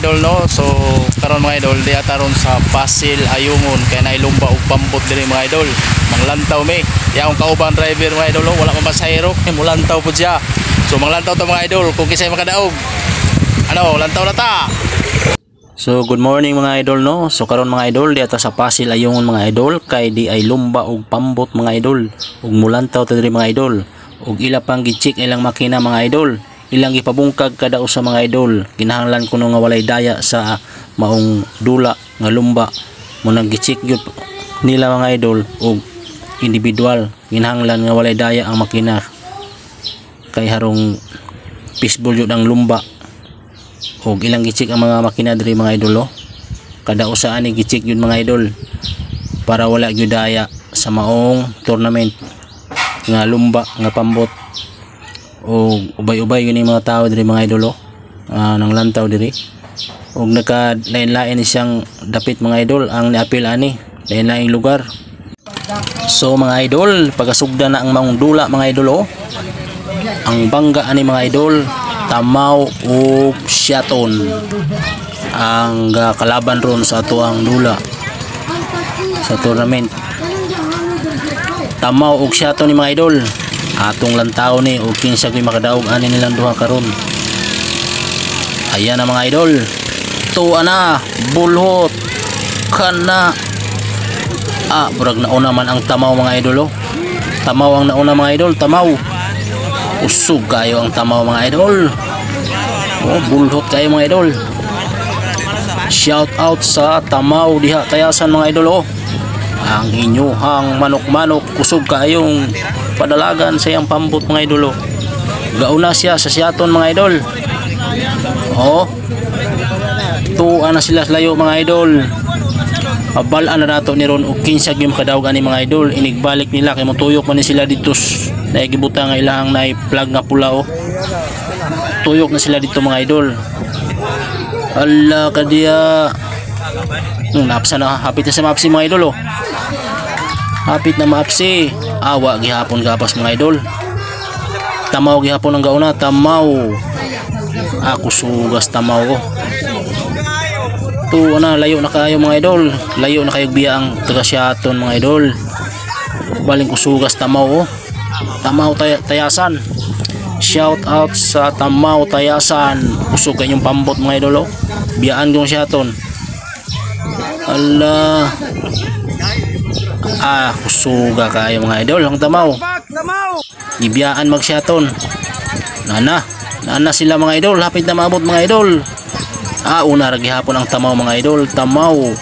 idol no. So karon mga idol di ataron sa Pasil Ayungon kay nailumba og pambot diri mga idol. Manglantaw mi. Ya ang kauban driver mga idol no. wala man pasahero, mulantaw pud siya. So manglantaw ta mga idol kung kisay makadaog. Ano, lantaw na ta. So good morning mga idol no. So karon mga idol di ata sa Pasil Ayungon mga idol kay di ay lumba og pambot mga idol. Ug mulantaw ta diri mga idol. Ug ila pang gi-check ilang makina mga idol ilang ipabungkag kada usa mga idol. Kinahanglan kuno nga walay daya sa maong dula nga lumba. Mo nang gicheck gyud nila mga idol og individual. Kinahanglan nga walay daya ang makina. Kay harong fishbowl yun ang lumba. Og ilang gicheck ang mga makina diri mga idol oh. kada usa ani gicheck yun mga idol para wala gyud daya sa maong tournament nga lumba nga pambot o ubay-ubay yun yung mga tao diri mga idol oh. Ah, nang lantaw diri. Og naka lain-lain siyang dapit mga idol ang niapil ani. Lain-laing lugar. So mga idol pagkasugda na ang maong dula mga idol oh. ang bangga ani mga idol tamaw ug syaton ang ah, kalaban ron sa ato ang dula sa tournament. Tamaw ug syaton ni mga idol atong lantaw ni ug kinsa koy makadaog ani nilang duha karon. Ayan na mga idol. Tuwa na bulhot. Kana. Ah burag nauna man ang tamaw mga idol oh. tamaw ang nauna mga idol tamaw. Usog kayo ang tamaw mga idol. Oh bulhot kayo mga idol. Shout out sa tamaw diha tayasan mga idol oh. Ang inyuhang manok-manok kusog kayong padalagan sa iyang pambot mga idolo. Gauna siya sa siyaton mga idol. Oh tuwa na sila layo mga idol. Pabalaan na nato ni Ron og kinsag yung kadawgan ni mga idol. Inigbalik nila kay motuyok man ni sila dito. Naigibuta nga ilahang na plug nga pula oh. Tuyok na sila dito mga idol. Ala kadiya hmm, napsa na. Hapit na sa mapsi mga idol oh. Hapit na maapsi awa gihapon gapas mga idol. Tamaw gihapon ang gauna. Tamaw. Ako sugas tamaw ko. To na layo na kayo mga idol. Layo na kayo biya ang taga syaton mga idol. Baling ko sugas tamaw ko. Tamaw tay tayasan. Shout out sa tamaw tayasan. Usog kanyong pambot mga idol oh. biyaan kong syaton. Ala ah kusuga kayo mga idol ang tamaw. Ibiyaan magsyaton nana nana sila mga idol. Hapit na maabot mga idol. Ah una ragi hapon ang tamaw mga idol. Tamaw.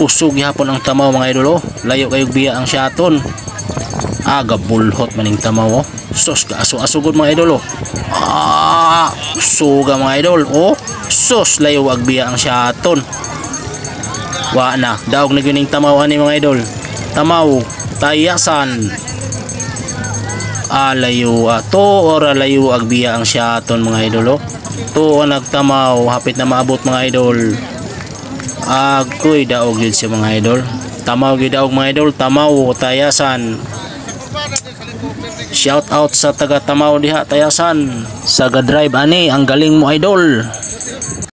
Kusog hapon ang tamaw mga idol oh. layo kayo biya ang syaton ah gabulhot maning tamaw oh. sos aso asugod mga idol oh. ah suga mga idol oh. Sos layo ag biya ang syaton wa na. Daog na gining tamaw ani mga idol tamaw tayasan alayo ato or alayo agbiya ang siyaton mga idol oh. to nagtamaw hapit na maabot mga idol. Agoy daog yun siya mga idol. Tamaw gyud daog mga idol. Tamaw tayasan shout out sa taga tamaw diha tayasan sa drive ani ang galing mo idol